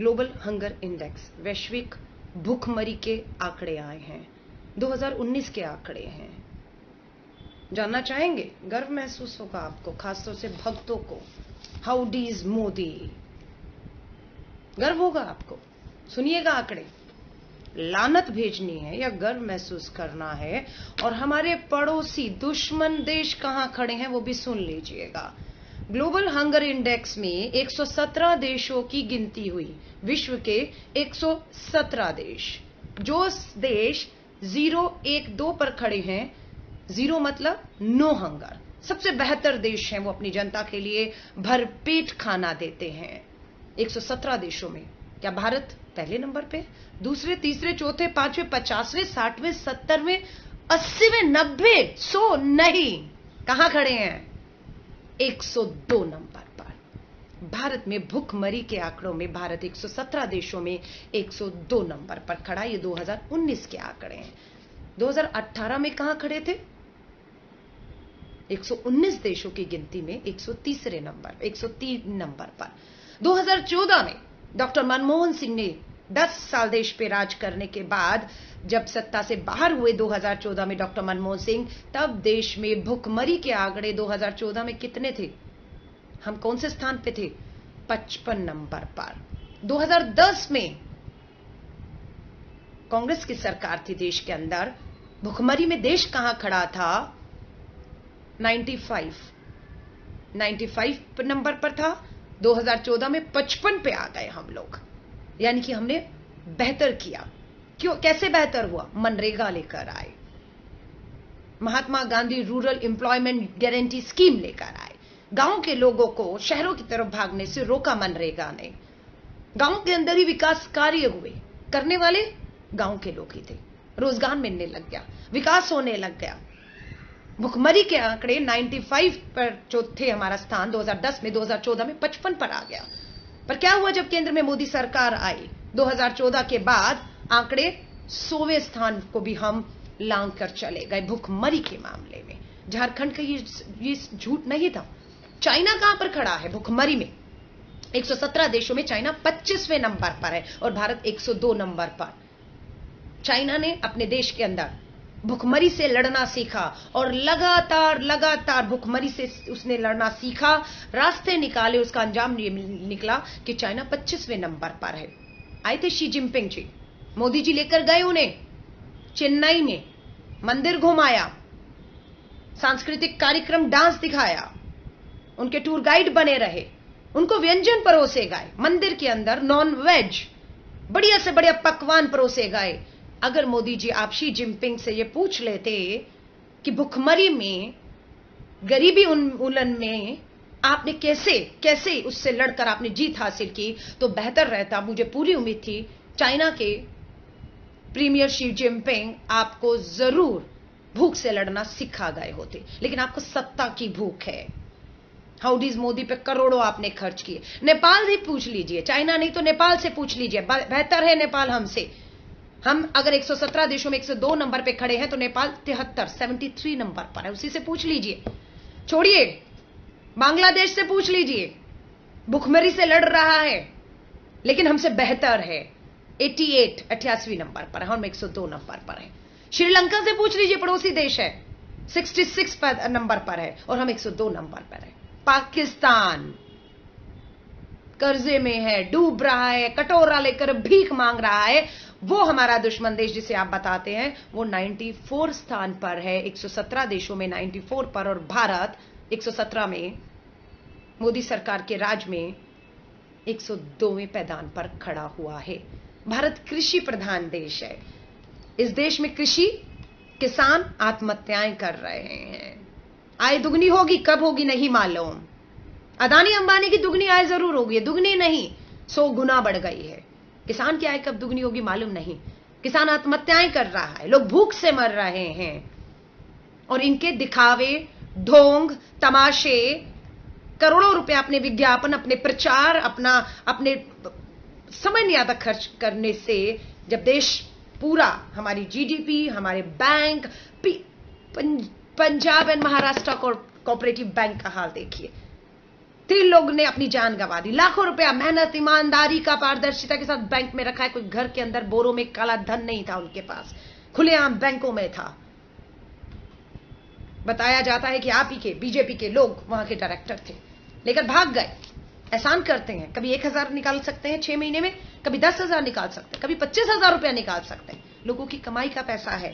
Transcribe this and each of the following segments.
Global hunger index, वैश्विक भूखमरी के आंकड़े आए हैं 2019 के आंकड़े हैं। जानना चाहेंगे? गर्व महसूस होगा आपको, खासतौर से भक्तों को। हाउ डीज मोदी गर्व होगा आपको। सुनिएगा आंकड़े। लानत भेजनी है या गर्व महसूस करना है? और हमारे पड़ोसी दुश्मन देश कहाँ खड़े हैं वो भी सुन लीजिएगा। ग्लोबल हंगर इंडेक्स में 117 देशों की गिनती हुई। विश्व के 117 देश। जो देश ज़ीरो एक दो पर खड़े हैं, ज़ीरो मतलब नो हंगर। सबसे बेहतर देश हैं वो अपनी जनता के लिए भरपेट खाना देते हैं। 117 देशों में। क्या भारत पहले नंबर पे? दूसरे, तीसरे, चौथे, पाँचवें, पचासवें, साठवें, सत्तरवें, अस्सीवें, नब्बे, सौ नहीं। कहाँ खड़े हैं? 102 नंबर पर। भारत में भूखमरी के आंकड़ों में भारत 117 देशों में 102 नंबर पर खड़ा। ये 2019 के आंकड़े हैं। 2018 में कहाँ खड़े थे? 119 देशों की गिनती में 130 नंबर 103 नंबर पर। 2014 में डॉक्टर मनमोहन सिंह ने 10 साल देश पे राज करने के बाद, जब सत्ता से बाहर हुए 2014 में डॉक्टर मनमोहन सिंह, तब देश में भुखमरी के आंकड़े 2014 में कितने थे? हम कौन से स्थान पे थे? 55 नंबर पर। 2010 में कांग्रेस की सरकार थी देश के अंदर। भुखमरी में देश कहाँ खड़ा था? 95 95 नंबर पर था। 2014 में 55 पे आ गए हम लोग। यानी कि हमने बेहतर किया। क्यों? कैसे बेहतर हुआ? मनरेगा लेकर आए। Mahatma Gandhi rural employment guarantee scheme लेकर आए। गाँव के लोगों को शहरों की तरफ़ भागने से रोका मनरेगा ने। गाँव के अंदर ही विकास कार्य हुए। करने वाले गाँव के लोग ही थे। रोज़गार मिलने लग गया। विकास होने लग गया। भुखमरी के आंकड़े 95 पर जो थे हमारा स्थान 2010 में 2014 में 55 पर आ गया। पर क्या हुआ जब केंद्र में मोदी सरकार आई? 2014 के बाद आंकड़े सोवे स्थान को भी हम लांग कर चले गए भुखमरी के मामले में। झारखंड का ये ये झूठ नहीं था। चाइना कहाँ पर खड़ा है भुखमरी में? 117 देशों में चाइना 25वें नंबर पर है और भारत 102 नंबर पर। चाइना ने अपने देश के अंदर भुखमरी से लड़ना सीखा और लगातार लगातार भुखमरी से उसने लड़ना सीखा। रास्ते निकाले, उसका अंजाम निकला कि चाइना 25वें नंबर पर है। आए थे शी जिनपिंग जी। मोदी जी लेकर गए उन्हें। चेन्नई में मंदिर घुमाया। सांस्कृतिक कार्यक्रम, डांस दिखाया। उनके टूर गाइड बने रहे। उनको व्यंजन परोसे गए। मंदिर के अंदर नॉन वेज बढ़िया से बढ़िया पकवान परोसे गए। अगर मोदी जी आप शी जिनपिंग से ये पूछ लेते कि भुखमरी में, गरीबी उन्मूलन में आपने कैसे कैसे उससे लड़कर आपने जीत हासिल की तो बेहतर रहता। मुझे पूरी उम्मीद थी चाइना के प्रीमियर शी जिनपिंग आपको ज़रूर भूख से लड़ना सिखा गए होते। लेकिन आपको सत्ता की भूख है। हाउडीज मोदी पे करोड़ों आपने खर्च किए? नेपाल भी पूछ लीजिए। चाइना नहीं तो नेपाल से पूछ लीजिए। बेहतर है नेपाल हमसे। हम अगर 117 देशों में 102 नंबर पे खड़े हैं तो नेपाल तिहत्तर 73 नंबर पर है। उसी से पूछ लीजिए। छोड़िए। बांग्लादेश से पूछ लीजिए। भुखमरी से लड़ रहा है, लेकिन हमसे बेहतर है। 88 अठासीवी नंबर पर है हम 102 नंबर पर है। श्रीलंका से पूछ लीजिए, पड़ोसी देश है। 66 पर नंबर पर है, और हम 102 नंबर पर है। पाकिस्तान कर्जे में है, डूब रहा है, कटोरा लेकर भीख मांग रहा है वो हमारा दुश्मन देश जिसे आप बताते हैं, वो 94 स्थान पर है 117 देशों में 94 पर, और भारत 117 में, मोदी सरकार के राज में 102वें पैदान पर खड़ा हुआ है। भारत कृषि प्रधान देश है। इस देश में कृषि, किसान आत्महत्याएँ कर रहे हैं। आय दुगनी होगी, कब होगी नहीं मालूम। अदानी अंबानी की दुगनी आय ज़रूर होगी, दुगनी नहीं, सौ गुना बढ़ गई है। किसान की आय कब दुगनी होगी मालूम नहीं। किसान आत्महत्याएँ कर रहा है, लोग भूख से मर रहे हैं। और इनके दिखावे, ढोंग, तमाशे, करोड़ों रुपए अपने विज्ञापन, अपने प्रचार, अपना, अपने समय नहीं आता खर्च करने से। जब देश पूरा, हमारी जीडीपी हमारे bank Punjab and Maharashtra cooperative bank का हाल देखिए। तीन लोग ने अपनी जान गंवा दी। लाखों रुपया मेहनत, ईमानदारी का पारदर्शिता के साथ बैंक में रखा है। कोई घर के अंदर बोरों में काला धन नहीं था उनके पास। खुलेआम बैंकों में था। बताया जाता है कि आप ही के, बीजेपी के लोग वहाँ के डायरेक्टर थे। लेकर भाग गए। एहसान करते हैं। कभी एक हज़ार निकाल सकते हैं छह महीने में, कभी दस हज़ार निकाल सकते हैं, कभी पच्चीस हज़ार रुपया निकाल सकते हैं। लोगों की कमाई का पैसा है।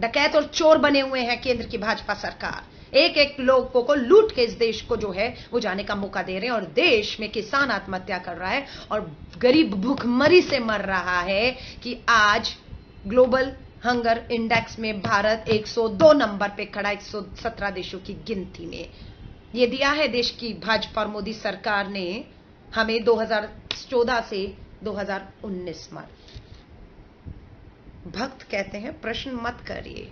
डकैत और चोर बने हुए हैं केंद्र की भाजपा सरकार। एक एक लोगों को लूट के इस देश को जो है, वो जाने का मौका दे रहे हैं और देश में किसान आत्महत्या कर रहा है और गरीब भूखमरी से मर रहा है कि आज ग्लोबल हंगर इंडेक्स में भारत 102 नंबर पे खड़ा 117 देशों की गिनती में। ये दिया है देश की भाजपा और मोदी सरकार ने हमें 2014 से 2019 में भक्त कहते हैं, प्रश्न मत करिए।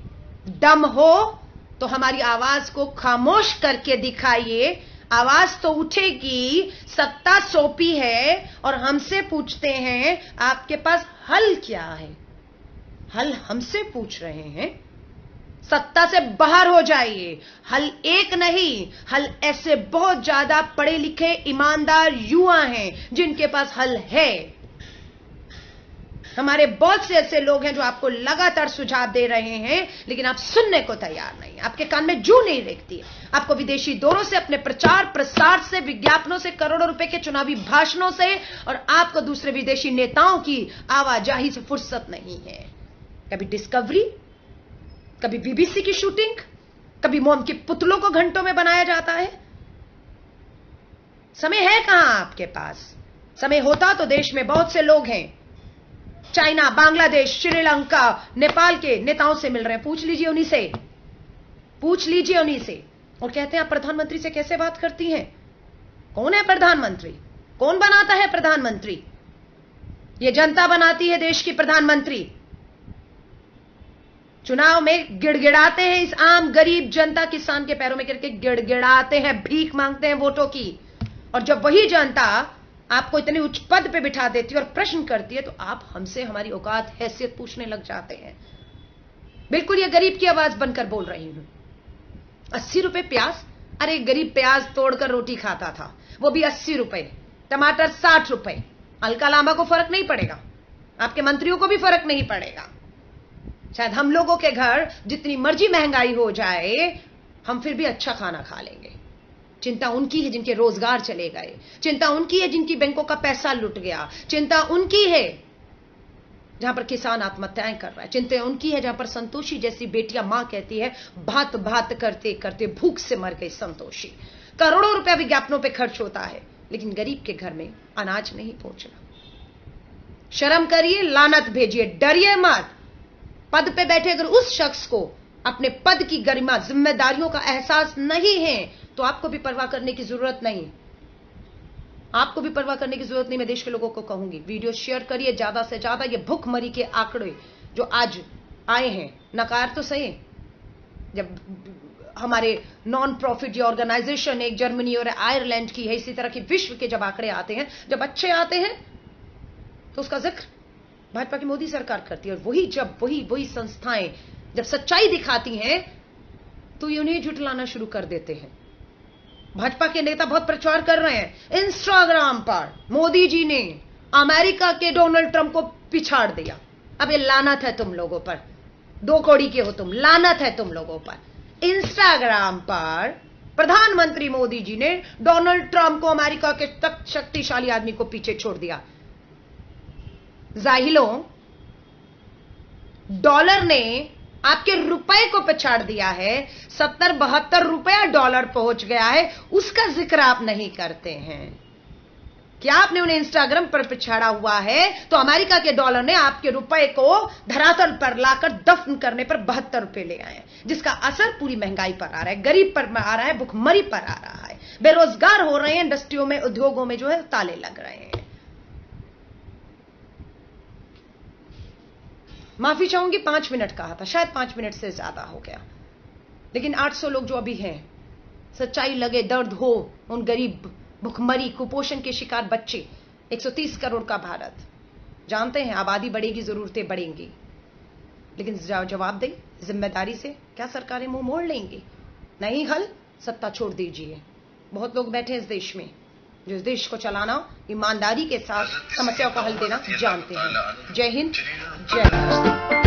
दम हो तो हमारी आवाज़ को खामोश करके दिखाइए। आवाज़ तो उठेगी, सत्ता सौंपी है और हमसे पूछते हैं, आपके पास हल क्या है? हल हमसे पूछ रहे हैं। सत्ता से बाहर हो जाइए। हल एक नहीं, हल ऐसे बहुत ज़्यादा पढ़े लिखे, ईमानदार युवा हैं जिनके पास हल है। हमारे बहुत से ऐसे लोग हैं जो आपको लगातार सुझाव दे रहे हैं, लेकिन आप सुनने को तैयार नहीं आपके कान में जू नहीं रेखती आपको विदेशी दौरों से, अपने प्रचार प्रसार से, विज्ञापनों से, करोड़ों रुपए के चुनावी भाषणों से, और आपको दूसरे विदेशी नेताओं की आवाजाही से फुर्सत नहीं है। कभी डिस्कवरी, कभी बीबीसी की शूटिंग, कभी मोम के पुतलों को घंटों में बनाया जाता है। समय है कहाँ आपके पास? समय होता तो देश में बहुत से लोग हैं चाइना, बांग्लादेश, श्रीलंका, नेपाल के नेताओं से मिल रहे हैं। पूछ लीजिए उन्हीं से। पूछ लीजिए उन्हीं से। और कहते हैं, आप प्रधानमंत्री से कैसे बात करती हैं? कौन है प्रधानमंत्री? कौन बनाता है प्रधानमंत्री? यह जनता बनाती है देश की प्रधानमंत्री। चुनाव में गिड़गिड़ाते हैं इस आम, गरीब, जनता, किसान के पैरों में करके गिड़गिड़ाते हैं, भीख मांगते हैं वोटों की। और जब वही जनता आपको इतने उच्च पद पे बिठा देती है और प्रश्न करती है तो आप हमसे हमारी औकात, हैसियत पूछने लग जाते हैं। बिल्कुल ये गरीब की आवाज़ बनकर बोल रही हूँ। अस्सी रुपए प्याज? अरे, गरीब प्याज तोड़कर रोटी खाता था। वो भी अस्सी रुपए। टमाटर साठ रुपए। अलका लांबा को फ़र्क नहीं पड़ेगा। आपके मंत्रियों को भी फ़र्क नहीं पड़ेगा। शायद हम लोगों के घर जितनी मर्ज़ी महँगाई हो जाए, हम फिर भी अच्छा खाना खा लेंगे। चिंता उनकी है जिनके रोज़गार चले गए। चिंता उनकी है जिनकी बैंकों का पैसा लुट गया। चिंता उनकी है जहाँ पर किसान आत्महत्याएँ कर रहा है। चिंता उनकी है जहाँ पर संतोषी जैसी बेटियाँ माँ कहती है, भात भात करते करते भूख से मर गई संतोषी। करोड़ों रुपया विज्ञापनों पर खर्च होता है, लेकिन गरीब के घर में अनाज नहीं पहुँचना। शर्म करिए, लानत भेजिए, डरिए मत। पद पे बैठे अगर उस शख्स को अपने पद की गरिमा, जिम्मेदारियों का एहसास नहीं है तो आपको भी परवाह करने की ज़रूरत नहीं। आपको भी परवाह करने की ज़रूरत नहीं, मैं देश के लोगों को कहूँगी। वीडियो शेयर करिए, ज़्यादा से ज़्यादा ये भूखमरी के आंकड़े जो आज आए हैं, नकार तो सही जब हमारे नॉन प्रॉफिट ये ऑर्गेनाइजेशन एक जर्मनी और आयरलैंड की है, इसी तरह के विश्व के जब आंकड़े आते हैं, जब अच्छे आते हैं तो उसका ज़िक्र भाजपा की मोदी सरकार करती है। और वही जब, वही वही संस्थाएँ जब सच्चाई दिखाती हैं तो ये उन्हें जुटलाना शुरू कर देते हैं। भाजपा के नेता बहुत प्रचार कर रहे हैं। इंस्टाग्राम पर मोदी जी ने अमेरिका के डोनाल्ड ट्रंप को पिछाड़ दिया। अब ये लानत है तुम लोगों पर। दो कौड़ी के हो तुम। लानत है तुम लोगों पर। इंस्टाग्राम पर प्रधानमंत्री मोदी जी ने डोनाल्ड ट्रंप को अमेरिका के तक शक्तिशाली आदमी को पीछे छोड़ दिया। जाहिलों, डॉलर ने आपके रुपए को पछाड़ दिया है, सत्तर, बहत्तर रुपया डॉलर पहुँच गया है, उसका ज़िक्र आप नहीं करते हैं। क्या आपने उन्हें इंस्टाग्राम पर पिछाड़ा हुआ है? तो अमेरिका के डॉलर ने आपके रुपए को धरातल पर लाकर दफन करने पर बहत्तर रुपए ले आए जिसका असर पूरी महँगाई पर आ रहा है, गरीब पर आ रहा है, भुखमरी पर आ रहा है। बेरोजगार हो रहे हैं, इंडस्ट्रियों में, उद्योगों में जो है ताले लग रहे हैं। माफ़ी चाहूँगी, पाँच मिनट कहा था। शायद पाँच मिनट से ज़्यादा हो गया। लेकिन 800 लोग जो अभी हैं, सच्चाई लगे, दर्द हो, उन गरीब, भुखमरी, कुपोषण के शिकार बच्चे 130 करोड़ का भारत। जानते हैं, आबादी बढ़ेगी, जरूरतें बढ़ेंगी। लेकिन जवाब दें, ज़िम्मेदारी से क्या सरकारें मुँह मोड़ लेंगी? नहीं, हल, सत्ता छोड़ दीजिए। बहुत लोग बैठे इस देश में। जो इस देश को चलाना, ईमानदारी के साथ समस्याओं का हल देना जानते हैं। जय हिंद, जय भारत